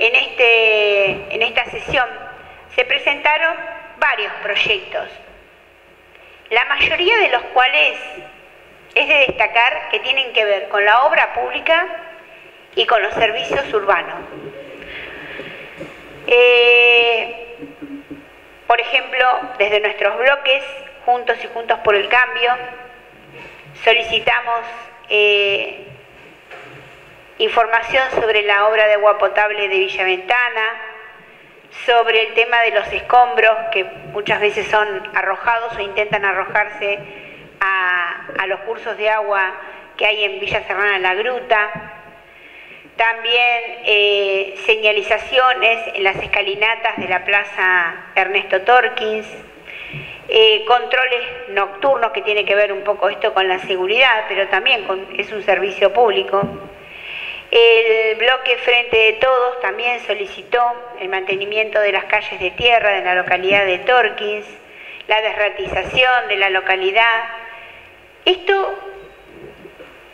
en, este, en esta sesión se presentaron varios proyectos, la mayoría de los cuales es de destacar que tienen que ver con la obra pública y con los servicios urbanos. Eh, por ejemplo, desde nuestros bloques, Juntos y Juntos por el Cambio, solicitamos eh, información sobre la obra de agua potable de Villaventana, sobre el tema de los escombros que muchas veces son arrojados o intentan arrojarse a, los cursos de agua que hay en Villa Serrana La Gruta, también eh, señalizaciones en las escalinatas de la Plaza Ernesto Torkins, eh, controles nocturnos que tiene que ver un poco esto con la seguridad, pero también es un servicio público. El bloque Frente de Todos también solicitó el mantenimiento de las calles de tierra de la localidad de Torkins, la desratización de la localidad. Esto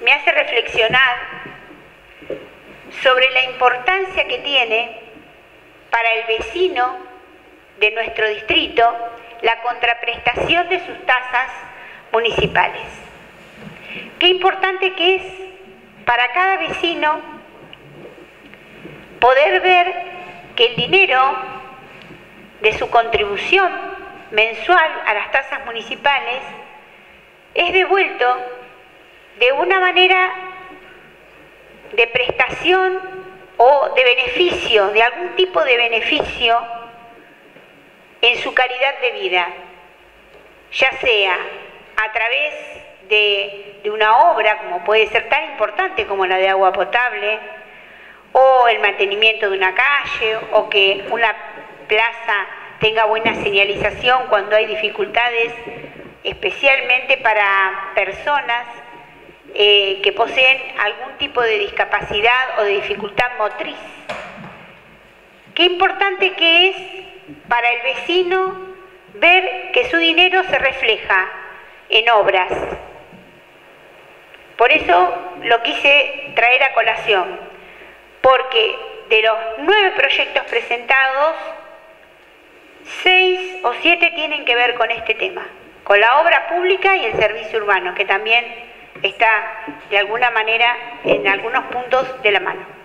me hace reflexionar sobre la importancia que tiene para el vecino de nuestro distrito la contraprestación de sus tasas municipales. Qué importante que es para cada vecino poder ver que el dinero de su contribución mensual a las tasas municipales es devuelto de una manera de prestación o de beneficio, de algún tipo de beneficio en su calidad de vida, ya sea a través de, una obra como puede ser tan importante como la de agua potable, o el mantenimiento de una calle, o que una plaza tenga buena señalización cuando hay dificultades, especialmente para personas eh, que poseen algún tipo de discapacidad o de dificultad motriz. Qué importante que es para el vecino ver que su dinero se refleja en obras. Por eso lo quise traer a colación, porque de los nueve proyectos presentados, seis o siete tienen que ver con este tema, con la obra pública y el servicio urbano, que también está de alguna manera en algunos puntos de la mano.